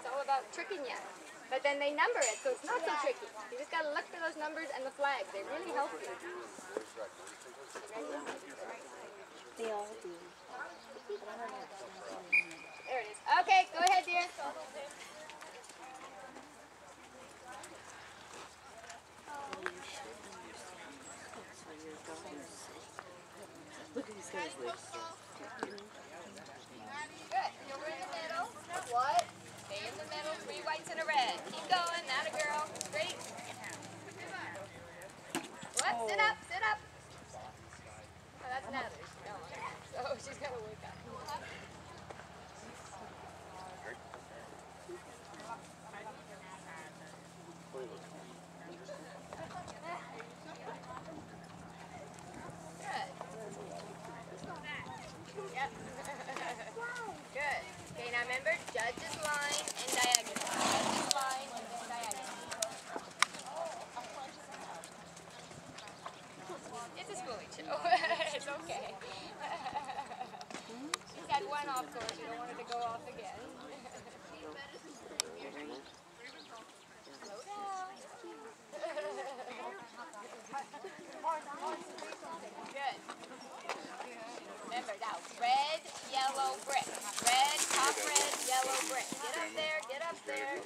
It's all about tricking you. But then they number it, so it's not so tricky. You just got to look for those numbers and the flag. They really help you. They all do. There it is. Okay, go ahead, dear. Look at these guys. Like, Good. You're in the middle. What? Stay in the middle. Three whites and a red. Keep going. Not a girl. Great. What? Sit up. Sit up. Oh, that's Natalie. She's going. So she's got to wake up. Good. Good. Okay, now remember, judge's line and diagonal. Judge's line and diagonal. It's a schooling show. it's okay. She's had one off course. You don't want her to go off again. Slow down. Good. Remember now, red, yellow, brick. Red, top red, yellow, brick. Get up there, get up there.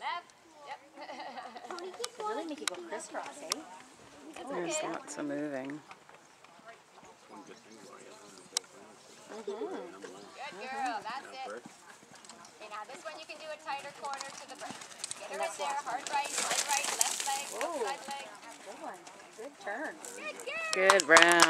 Left. Yep. Really make you go crisscross, eh? It's There's okay. lots of moving. Good girl, that's it. Okay, now this one you can do a tighter corner to the brick. Get her in there, hard right, hard right, left leg, Whoa. side leg. Good one. Good turn. Good girl. Good round.